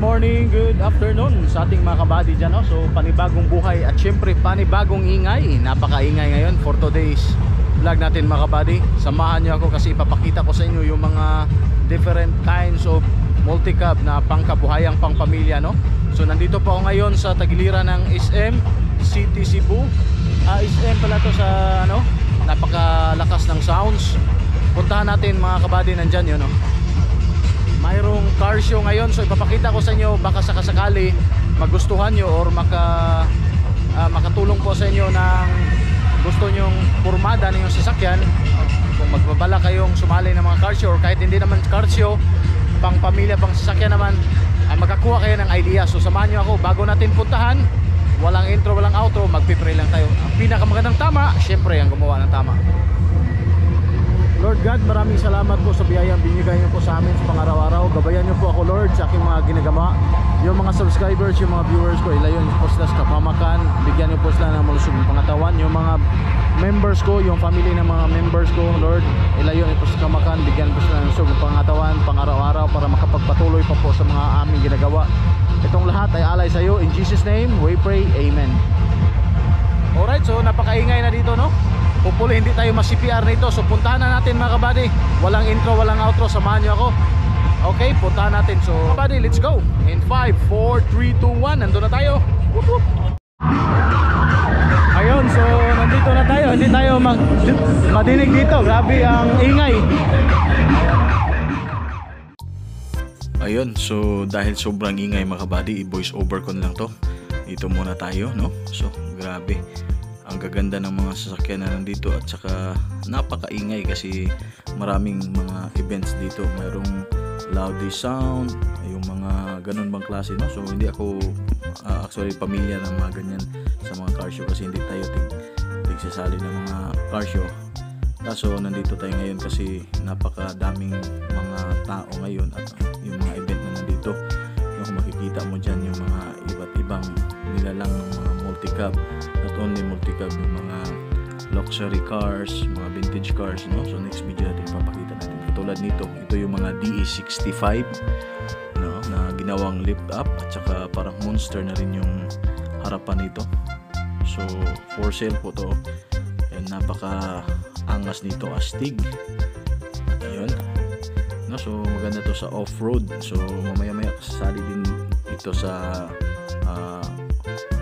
morning, good afternoon sa ating mga kabady dyan. No? So panibagong buhay at syempre panibagong ingay. Napakaingay ngayon for today's vlog natin mga kabady. Samahan nyo ako kasi ipapakita ko sa inyo yung mga different kinds of multicab na pangkabuhayang pangpamilya. No? So nandito po ako ngayon sa tagiliran ng SM City Cebu. Ah, SM pala to sa ano, napakalakas ng sounds. Puntahan natin mga kabady nandyan yun. No? Mayroong car show ngayon so ipapakita ko sa inyo baka sakasakali magustuhan nyo or maka, ah, makatulong po sa inyo ng gusto nyong purmada ng inyong sasakyan kung magbabala kayong sumali ng mga car show or kahit hindi naman car show pang pamilya pang sasakyan naman ay makakuha kayo ng idea. So samahan nyo ako. Bago natin puntahan walang intro walang outro magpipray lang tayo. Ang pinakamagandang tama syempre ang gumawa ng tama Lord God, maraming salamat po sa biyayang binigay niyo po sa amin sa pangaraw-araw. Gabayan niyo po ako Lord sa aking mga ginagawa. Yung mga subscribers, yung mga viewers ko, ilayon niyo po sila sa kapamakan. Bigyan niyo po sila ng malusog ng pangatawan. Yung mga members ko, yung family ng mga members ko, Lord, ilayon niyo po sa kapamakan. Bigyan niyo po sila ng malusog ng pangatawan, pangaraw-araw para makapagpatuloy pa po sa mga aming ginagawa. Itong lahat ay alay sa iyo. In Jesus name, we pray. Amen. Alright, so napakaingay na dito, no? Hopefully hindi tayo ma-CPR nito. So puntahan na natin mga kabady. Walang intro, walang outro. Samahan nyo ako. Okay, puntahan natin. So kabady, let's go. In 5, 4, 3, 2, 1. Nandun na tayo. Ayun, so nandito na tayo. Hindi tayo mag madinig dito. Grabe ang ingay. Ayun, so dahil sobrang ingay mga kabady, i-voice over ko na lang to. Dito muna tayo, no? So, grabe ang gaganda ng mga sasakyan na nandito at saka napakaingay kasi maraming mga events dito. Mayroong loudy sound yung mga ganun bang klase no? So hindi ako uh, actually pamilya ng mga ganyan sa mga car show kasi hindi tayo tig, tigsasali ng mga car show. Kaso nandito tayo ngayon kasi napakadaming mga tao ngayon at yung mga event na nandito. Yung makikita mo dyan yung mga iba't ibang nilalang ng mga multicab. Not only multicab yung mga luxury cars mga vintage cars no? So next video natin papakita natin. Katulad nito ito yung mga DE65 no? Na ginawang lift up at saka parang monster na rin yung harapan nito. So for sale po to. And napaka angas nito astig. Ayun no so maganda to sa off-road. So mamaya maya kasali din ito sa uh,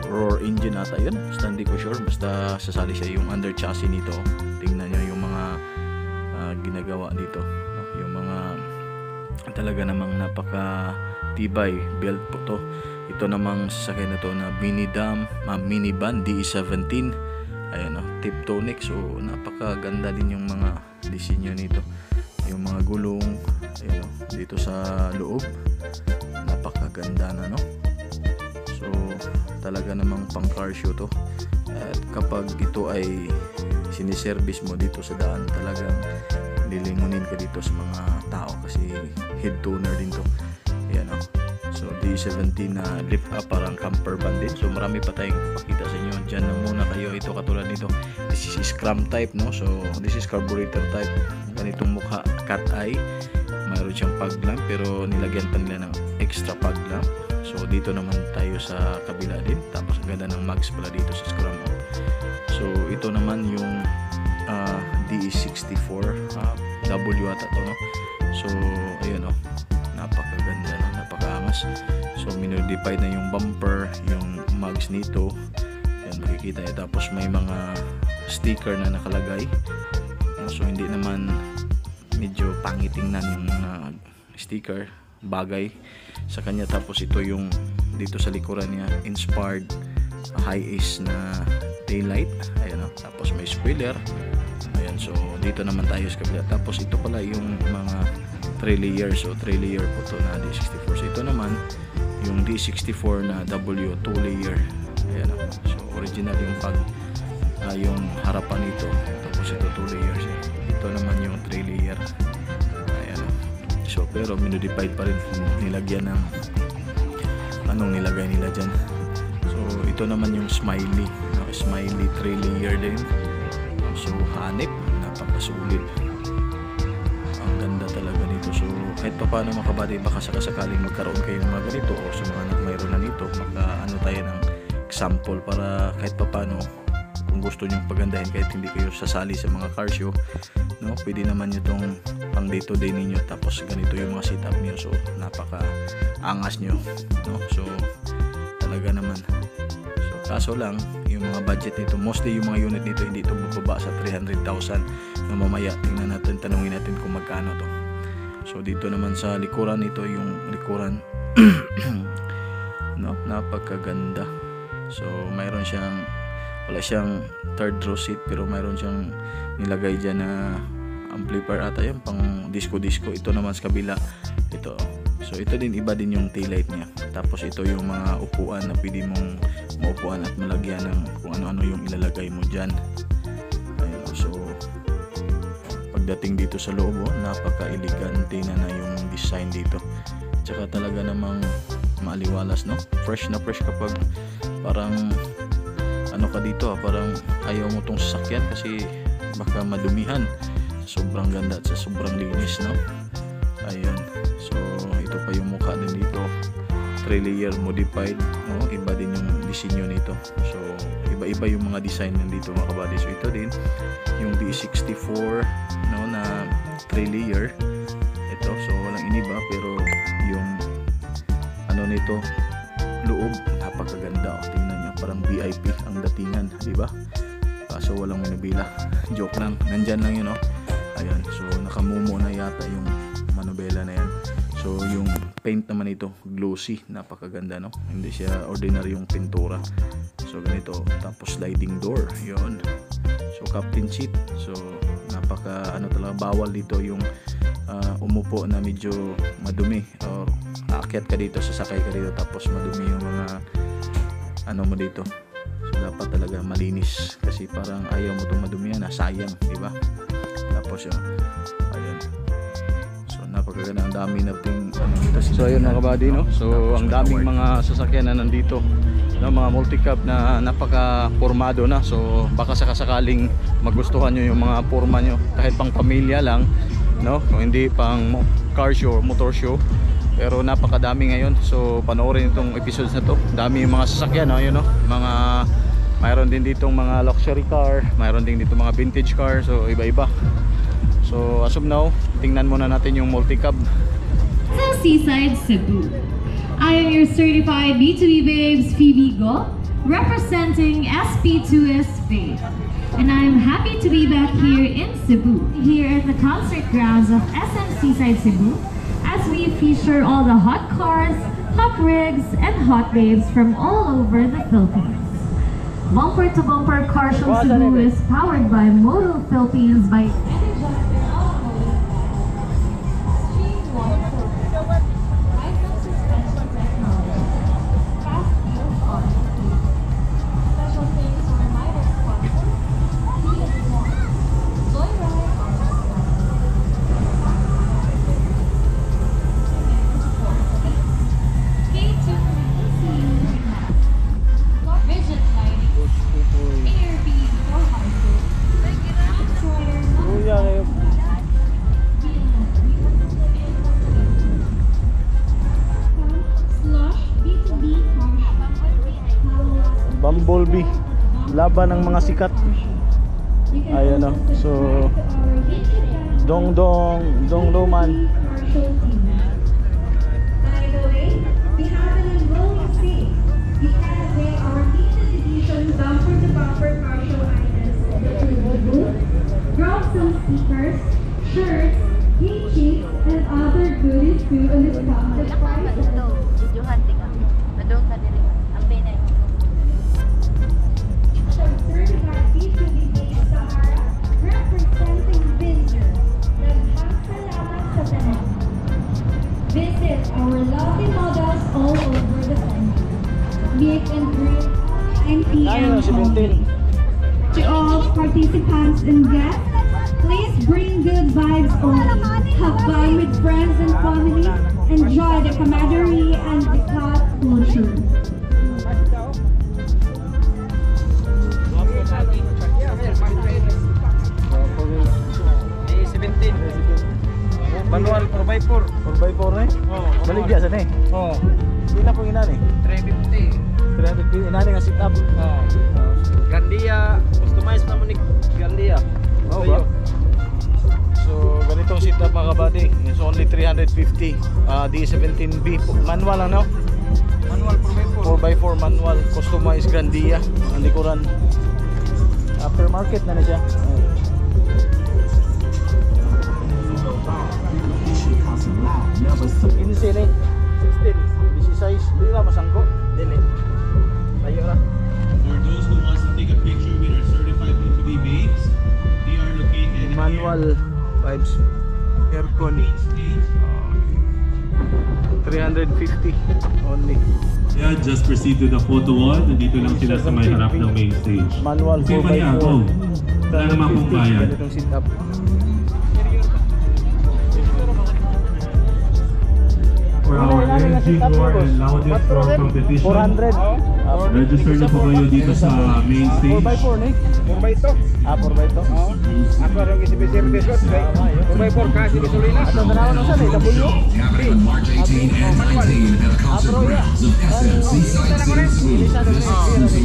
roar engine ata yun. Basta hindi ko sure. Basta sasali siya yung under chassis nito. Tingnan nyo yung mga uh, ginagawa dito yung mga talaga namang napaka tibay belt po to. Ito namang sasakyan na to na mini dam uh, minivan DE17 ayan o tip tonic so napakaganda din yung mga disenyo nito. Yung mga gulong. Ayun, dito sa loob. Napakaganda na no so talaga namang pang car show to. At kapag ito ay siniservice mo dito sa daan talagang lilingunin ka dito sa mga tao kasi head toner din to. Ayan o so D17 na lift up parang camper van din. So marami pa tayong pakita sa inyo. Dyan na muna kayo. Ito katulad nito. This is scrum type no? So this is carburetor type. Ganitong mukha cat eye mayroon siyang fog lamp pero nilagyan pa nila ng extra fog lamp. So dito naman tayo sa kabila din. Tapos ang ganda ng mags pala dito sa scrum up. So ito naman yung uh, DE64 uh, W ata to no? So ayun oh. Napakaganda na napakaangas. So minodify na yung bumper yung mags nito. Yan makikita nyo tapos may mga sticker na nakalagay. So hindi naman medyo pangitingnan yung mga sticker bagay sa kanya. Tapos ito yung dito sa likuran niya inspired high ace na taillight ayan o tapos may spoiler. Ayan so dito naman tayo sa kabila. Tapos ito pala yung mga 3 layer so 3 layer po to na D64 so ito naman yung D64 na W 2 layer ayan o so original yung pag uh, yung harapan nito. Tapos ito 2 layers eh. Ito naman yung 3 layer ayan. So pero minodified pa rin nilagyan ng anong nilagay nila dyan. So ito naman yung smiley. No? smiley 3 layer din. So hanip. Napakasulit. Ang ganda talaga nito. So kahit pa paano mga kabady baka sakasakaling magkaroon kayo ng mga ganito o sa mga anak mayroon na nito maka ano tayo ng example para kahit pa paano kung gusto nyo pagandahin kahit hindi kayo sasali sa mga car show no? Pwede naman nyo tong pang day to day ninyo. Tapos ganito yung mga setup nyo so napaka angas nyo no? So talaga naman. So kaso lang yung mga budget nito mostly yung mga unit nito hindi ito bababa sa 300,000 na mamaya tingnan natin tanungin natin kung magkano to. So dito naman sa likuran nito yung likuran. No napakaganda. So mayroon siyang wala siyang third row seat pero mayroon siyang nilagay dyan na amplifier ata yun pang disco disco ito naman sa kabila. Ito. So ito din iba din yung taillight niya. Tapos ito yung mga upuan na pwede mong maupuan at malagyan ng kung ano-ano yung ilalagay mo dyan. Ayun so pagdating dito sa loob oh, napaka-elegante na na yung design dito. Tsaka talaga namang maaliwalas no? Fresh na fresh kapag parang ano ka dito ah, parang ayaw mo tong sasakyan kasi baka madumihan. Sobrang ganda at sa sobrang linis no? Ayun so ito pa yung mukha din dito. 3 layer modified no? Iba din yung disenyo nito. So iba-iba yung mga design nandito mga kabady so ito din yung D64 no na 3 layer ito so walang iniba pero yung ano nito loob napakaganda oh, VIP ang datingan di ba? Kaso walang minubila joke lang. Nandyan lang yun oh. Ayan so nakamumo na yata yung manubela na yan. So yung paint naman ito glossy. Napakaganda no? Hindi siya ordinary yung pintura. So ganito. Tapos sliding door. Yon so captain seat. So napaka ano talaga bawal dito yung ah, umupo na medyo madumi or aakyat ka dito sasakay ka dito tapos madumi yung mga ano mo dito? So dapat talaga malinis kasi parang ayaw mo itong madumihan na sayang di ba? Tapos yun. Ayun so napakaganda. Ang dami nating ano dito so ayun mga kabady no? So ang daming mga sasakyan na nandito no, mga multicab na napaka formado na. So baka sakasakaling magustuhan nyo yung mga forma nyo. Kahit pang pamilya lang no? Kung hindi pang car show motor show pero napakadami ngayon. So panoorin itong episodes na to. Dami yung mga sasakyan no yun no mga mayroon din ditong mga luxury car mayroon din dito mga vintage car so iba-iba. So as of now tingnan muna natin yung multicab. Sa Seaside Cebu. I am your certified B2B babes Phoebe Go, representing SP2S Faith. And I'm happy to be back here in Cebu, here at the concert grounds of SM Seaside Cebu, we feature all the hot cars, hot rigs, and hot babes from all over the Philippines. Bumper to Bumper Car Show Cebu is powered by Moto Philippines by laban ng mga sikat Ayan, oh. So, Dong Dong Dong Loman 9 p.m. To all participants and guests, please bring good vibes only. Have fun with friends and family. Enjoy the camaraderie and the cat culture. D17B. po- Manual ano? Manual 4x4. 4x4 manual. Customized Grandia. Ang likuran. Aftermarket na na siya. Insi ni. 16. Busy size. Di na masangko. Dili. Tayo na. For those who wants to take a picture with our certified B2B babes, they are located Manual vibes. Aircon. Stage. 350 only. Yeah, just proceed to the photo wall. Nandito lang sila sa may harap ng main stage. Manual niya 4x4. ako. Wala naman 350. bayad. Ganitong sit up. For our engine war and loudest competition, 400. Register na po kayo dito sa main stage. 4x4 ni. 4x2. Ah, 4x2. Oo. Ako rin isipin service ko. 4x4 kasi gasolina. Ato na naman sa ni W. happening on March 18 and 19 at the concert grounds of SM Seaside City Schools. This season is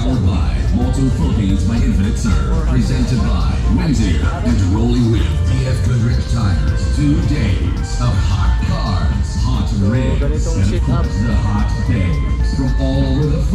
powered by Moto Philippines by Infinite Serve. Presented by Windsor and rolling with DF Goodrich Tires. Two days of hot cars, hot rigs, ganitong and of sit up. course the hot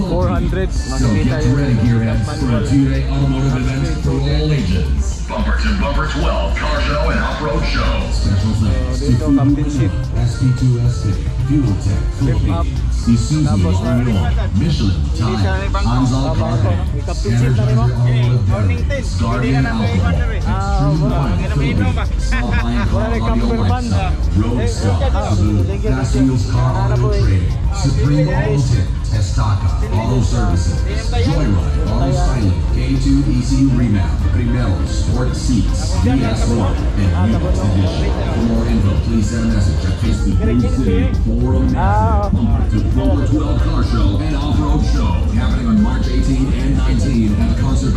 400. Philippines. So Makikita get yung ready here at for manual. a two-day automotive event for all ages. Bumper to Bumper 12 Car Show and Off-Road Show. Special thanks to dito, captain seat. SP2SC, Fuel Tech up. Philippines, Isuzu Tapos na- Union, Michelin Tire, Anzal Tama Car ako, no? May captain seat na rin mo? Morning 10. Hindi ka na may iwan na rin. Ah, wala. Wala na camper van. Roadstock, Subaru, Fast Wheels Car Auto Trading, Supreme Auto Tint, Estaca, Auto Services, Joyride, Auto Styling, K2 ECU Remount, Primero Sport Seats, DS1, and Youth Edition. For more info, please send a message at Facebook Blue City for a Ah. massive to Bumper 12 Car Show and Off-Road Show happening on March 18 and 19 at concert.